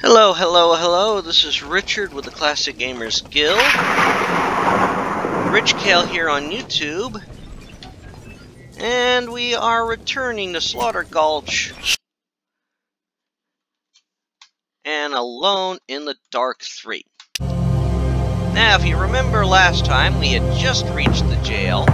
Hello, hello, hello. This is Richard with the Classic Gamers Guild. Rich Cale here on YouTube. And we are returning to Slaughter Gulch. And Alone in the Dark 3. Now, if you remember last time, we had just reached the jail.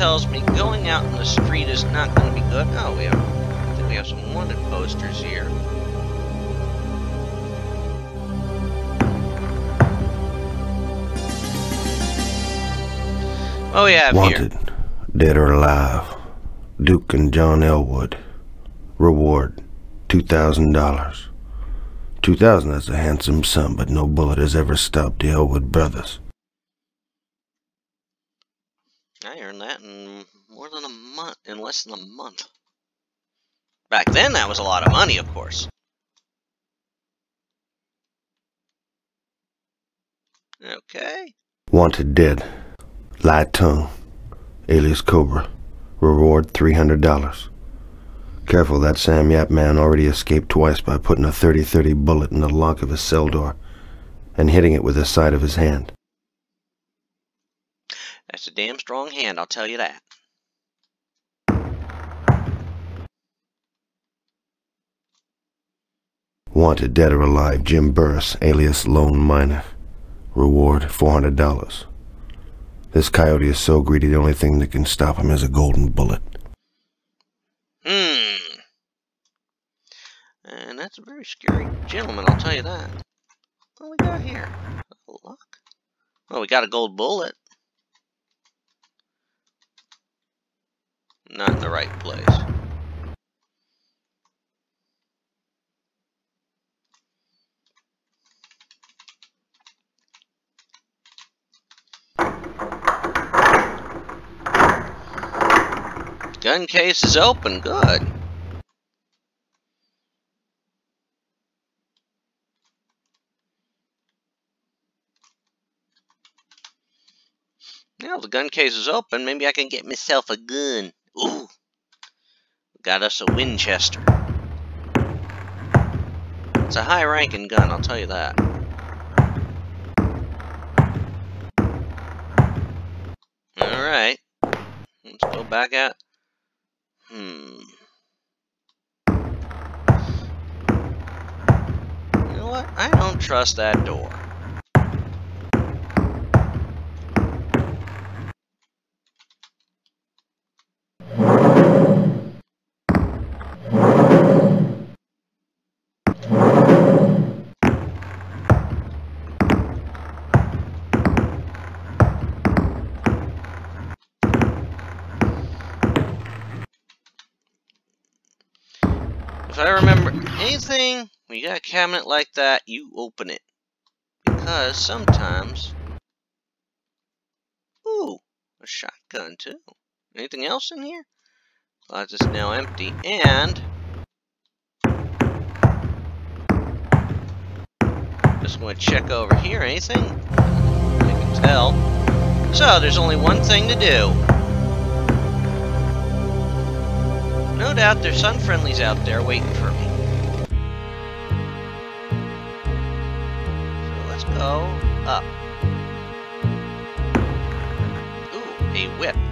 Tells me going out in the street is not going to be good. Oh, we have, I think we have some wanted posters here. Oh yeah, Wanted, here? dead or alive. Duke and John Elwood. Reward, $2,000. 2000 is a handsome sum, but no bullet has ever stopped the Elwood brothers. I earned that in more than a month, in less than a month. Back then, that was a lot of money, of course. Okay. Wanted dead. Light tongue. Alias Cobra. Reward $300. Careful, that Sam Yap man already escaped twice by putting a 30-30 bullet in the lock of his cell door and hitting it with the side of his hand. That's a damn strong hand, I'll tell you that. Wanted dead or alive, Jim Burris, alias Lone Miner. Reward $400. This coyote is so greedy, the only thing that can stop him is a golden bullet. Hmm. And that's a very scary gentleman, I'll tell you that. What do we got here? Luck. Well, we got a gold bullet. Not in the right place. Gun case is open. Good. Now the gun case is open. Maybe I can get myself a gun. Ooh. Got us a Winchester. It's a high ranking gun, I'll tell you that. Alright. Let's go back out. Hmm. You know what? I don't trust that door. Anything, when you got a cabinet like that, you open it. Because sometimes... Ooh, a shotgun too. Anything else in here? Closet's now empty, and... Just want to check over here. Anything? I can tell. So, there's only one thing to do. No doubt there's sun friendlies out there waiting for me. Go up. Ooh, a whip.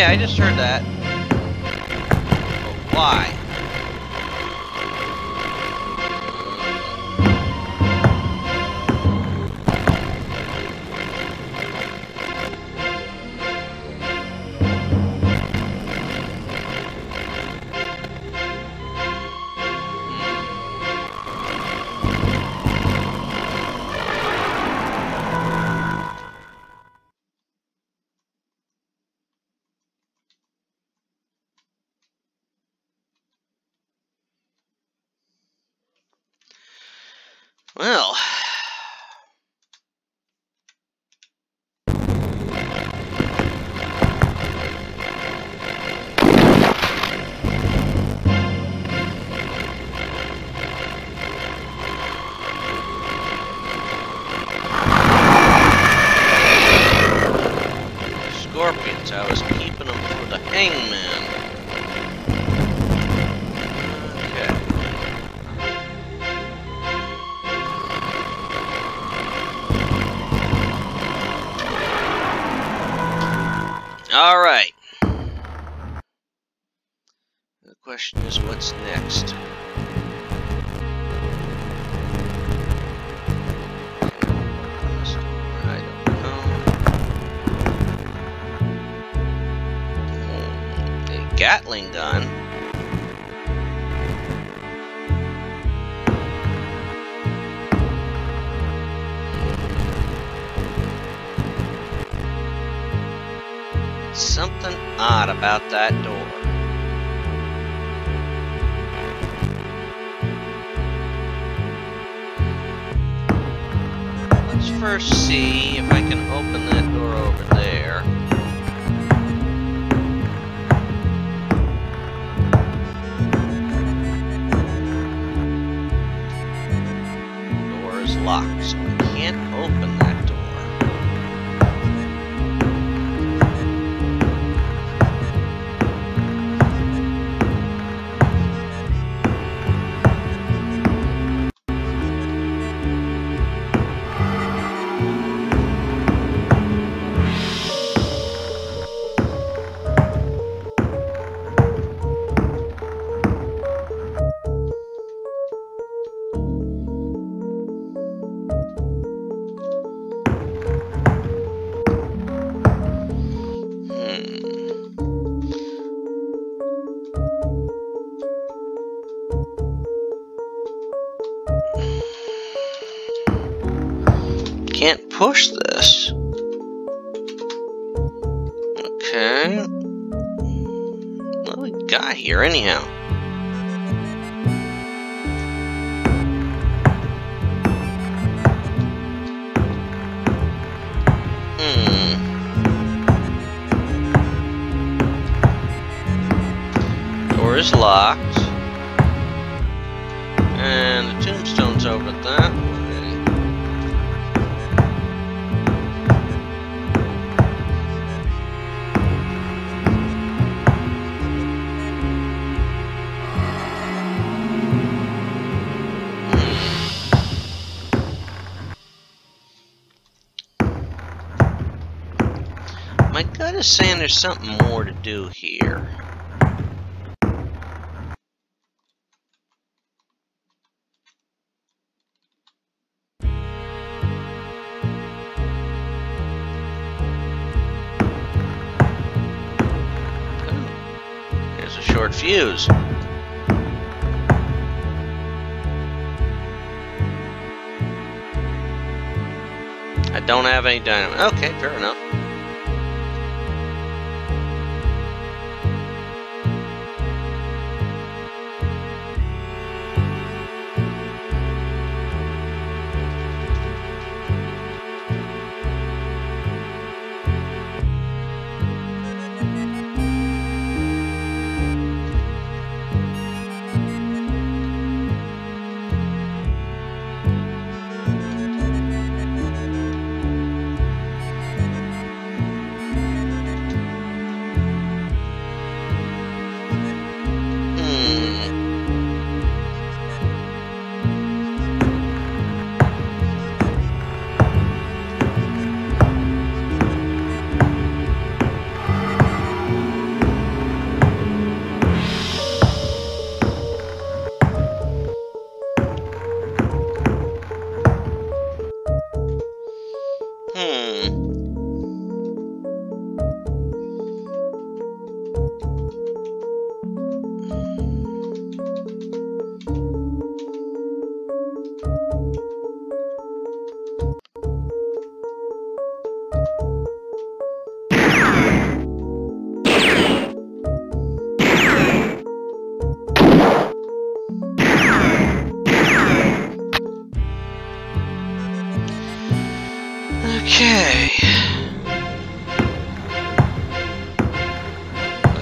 Yeah, I just heard that. But why? The hangman. Okay. All right. The question is, what's next? Gatling gun. Something odd about that door. Can't push this. Okay. What do we got here, anyhow? Hmm. Door is locked. And the tombstone's over that gut saying there's something more to do here. There's a short fuse. I don't have any dynamite. Okay, fair enough.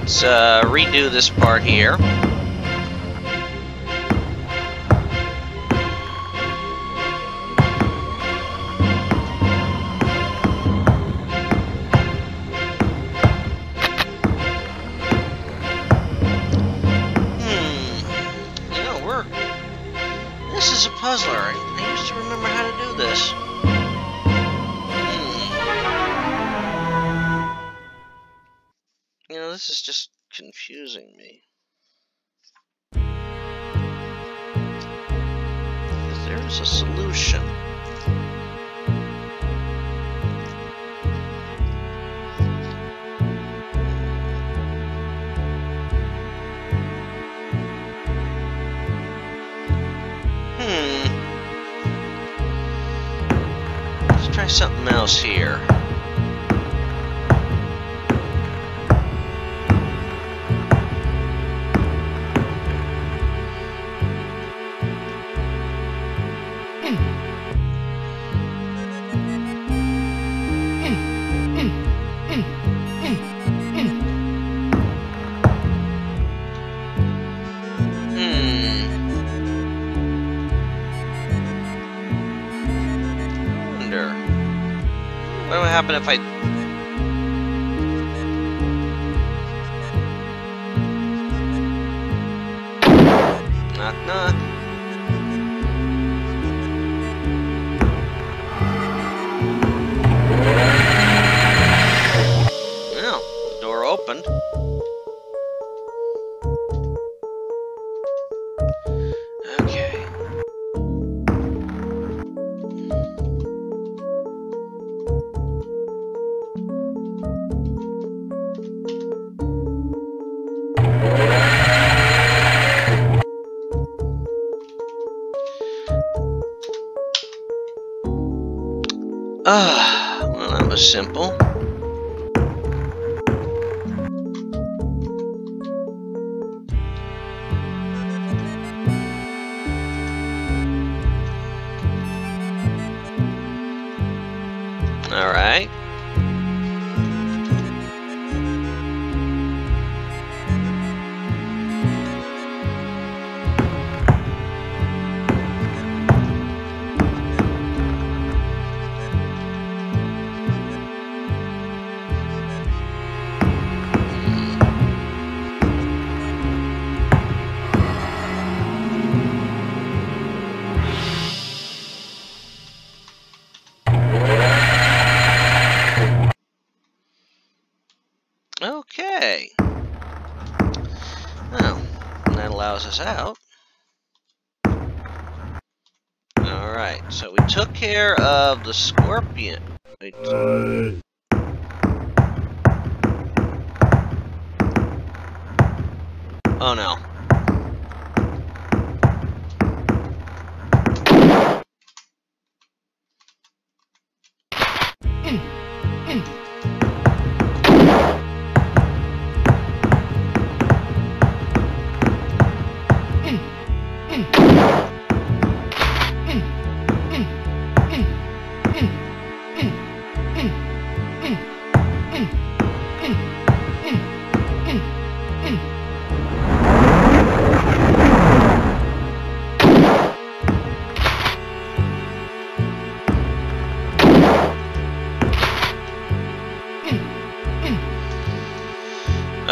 let's uh, redo this part here. simple. us out. Alright, so we took care of the scorpion. Wait. Oh no.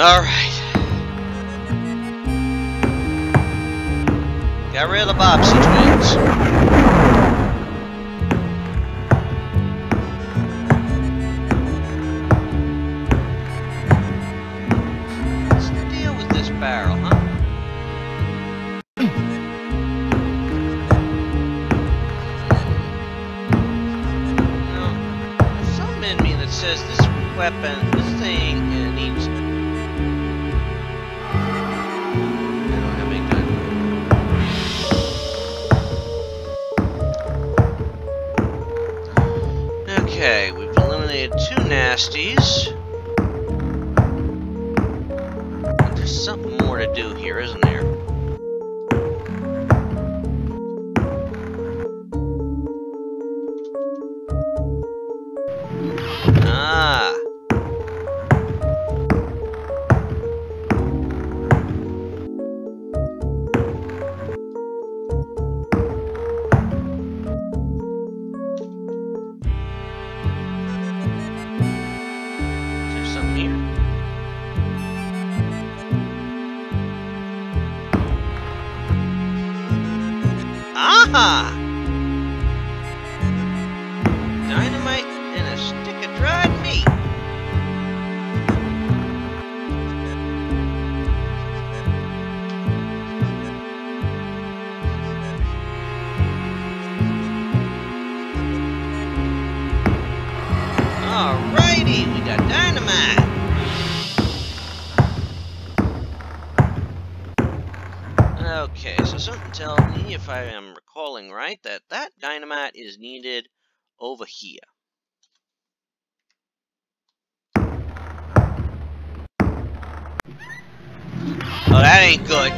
Alright. Got rid of the Bobbsey twins. do here, isn't? Okay, so something tells me, if I am recalling right, that that dynamite is needed over here. Oh, that ain't good.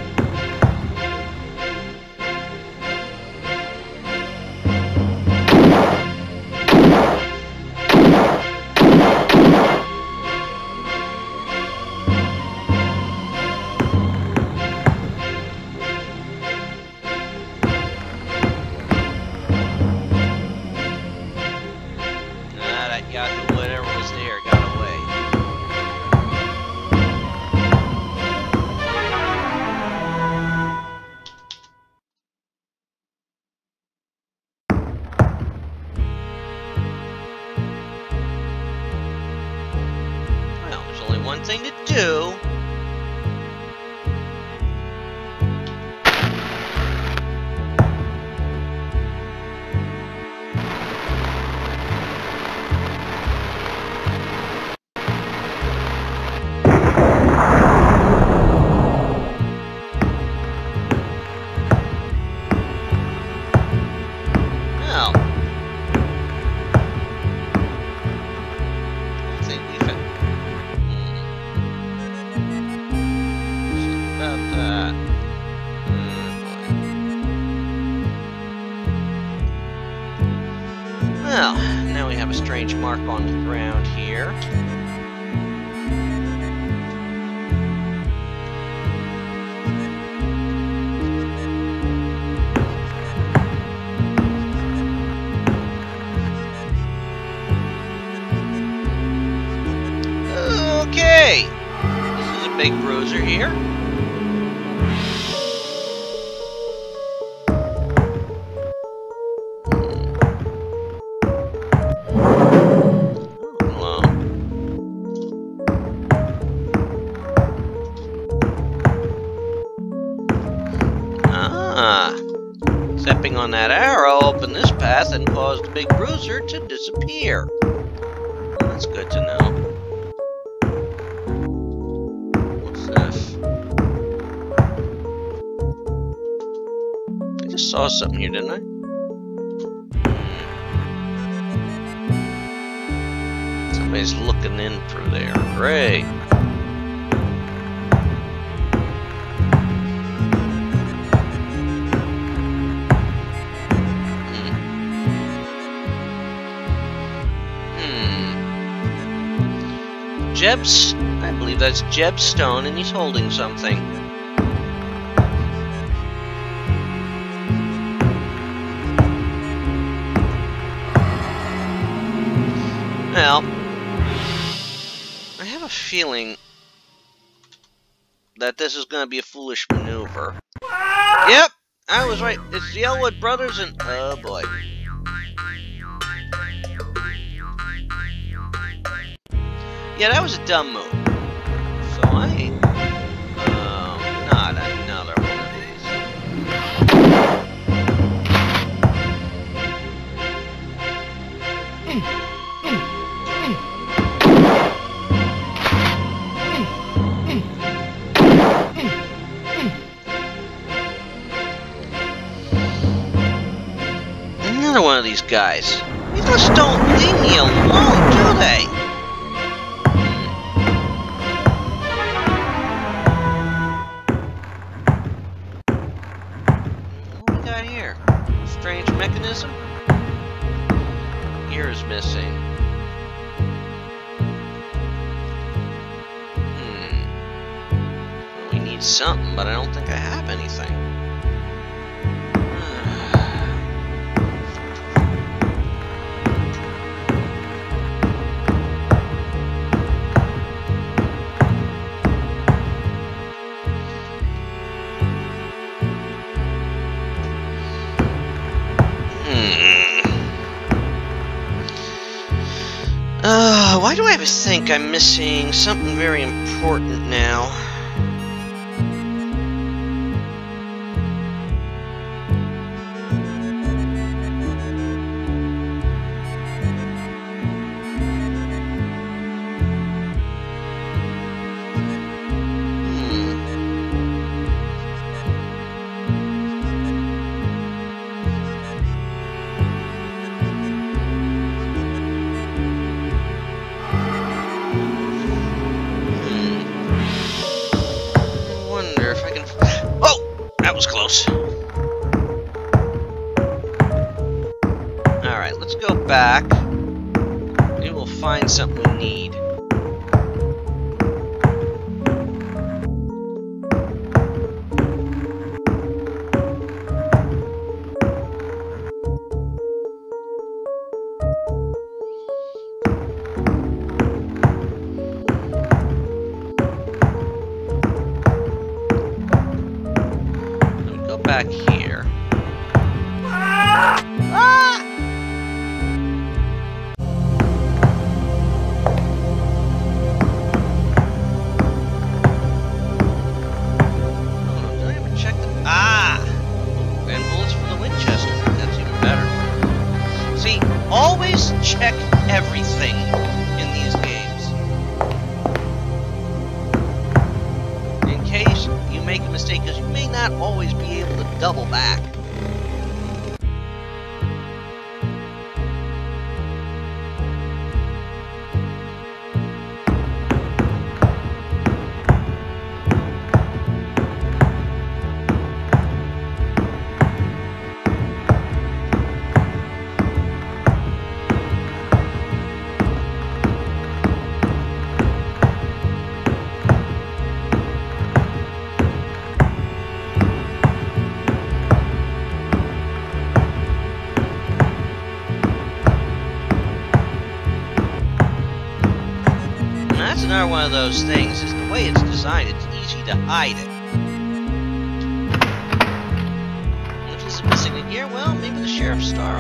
There's only one thing to do. Mark on the ground here. Okay, this is a big bruiser here. Disappear. That's good to know. What's this? I just saw something here, didn't I? Hmm. Somebody's looking in through there. Great. Jeb's, I believe that's Jeb Stone, and he's holding something. Well, I have a feeling that this is going to be a foolish maneuver. Yep, I was right. It's the Elwood brothers and... Oh, boy. Yeah, that was a dumb move. So I ain't... Oh, not another one of these. Another one of these guys. These just don't leave me alone, do they? Uh, why do I ever think I'm missing something very important now? One of those things, is the way it's designed, it's easy to hide it. If is missing a gear, well, maybe the Sheriff's Star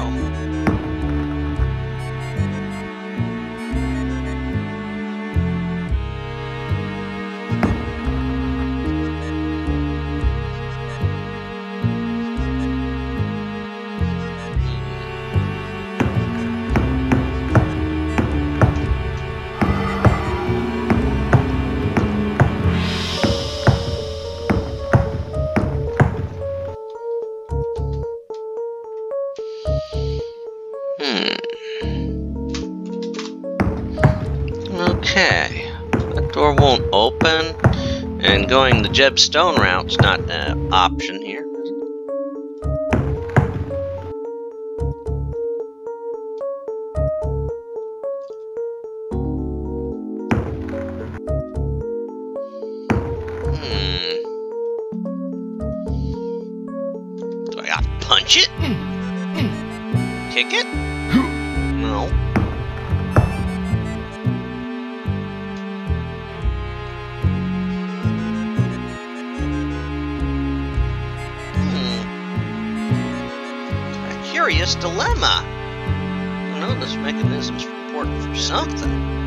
the Jeb Stone route's not an option here. Hmm. Do I gotta punch it? Kick it? Dilemma. I know this mechanism's important for something.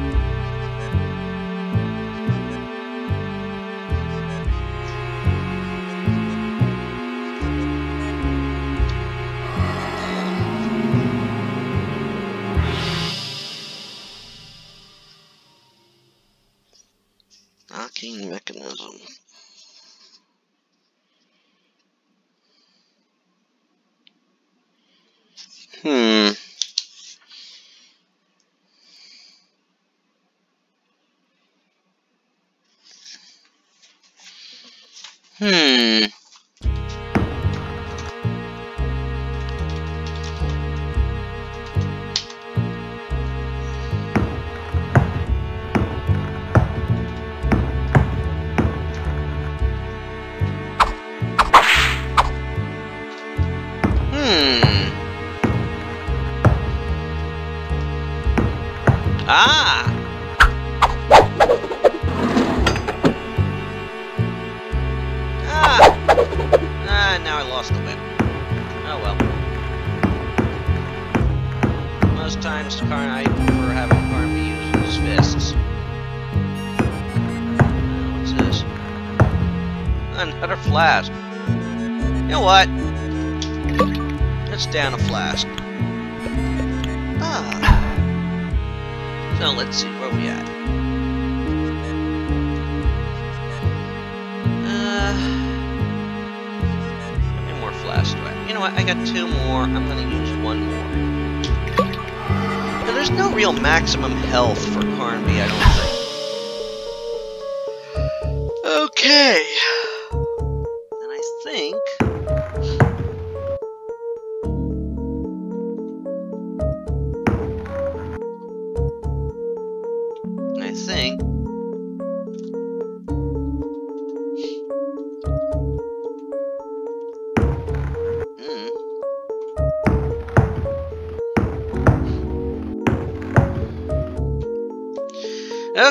Hmm. Hmm. Ah. Flask. You know what? Let's down a flask. Ah. So let's see where we at. Uh, how many more flasks do I? You know what? I got two more. I'm gonna use one more. Now, there's no real maximum health for Carnby, I don't think. Okay.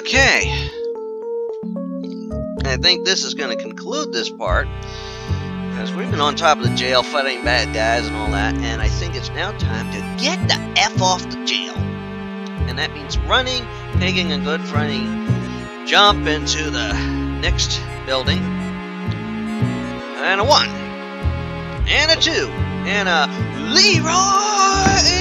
Okay. I think this is going to conclude this part. Because we've been on top of the jail fighting bad guys and all that, and I think it's now time to get the F off the jail. And that means running, taking a good running jump into the next building. And a one. And a two. And a Leroy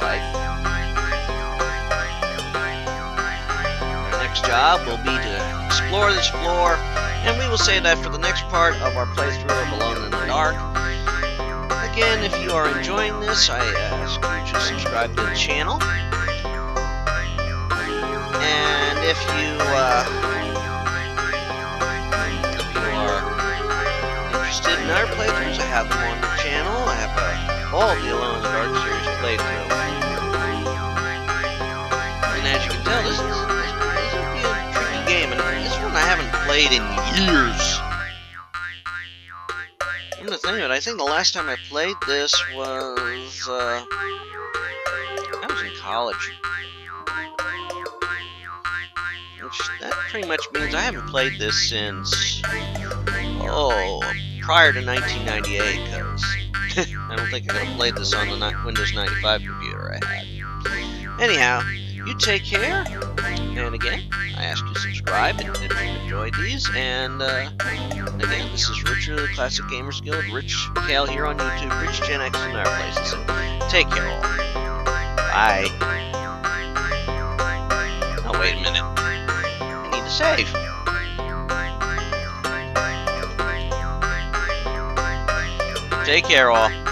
like. Our next job will be to explore this floor, and we will say that for the next part of our playthrough of Alone in the Dark. Again, if you are enjoying this, I ask you to subscribe to the channel. And if you, uh, if you are interested in our playthroughs, I have them on the channel. I have uh, all the Alone in the Dark series played played in years. I'm gonna think it. I think the last time I played this was, uh, I was in college. Which, that pretty much means I haven't played this since, oh, prior to 1998, because I don't think I could have played this on the Windows 95 computer I had. Anyhow, you take care, and again, I ask you to subscribe if you enjoyed these, and uh, again, this is Richard of the Classic Gamers Guild, Rich Cale here on YouTube, Rich Gen X in our places, take care all. Bye. Oh, wait a minute. I need to save. Take care all.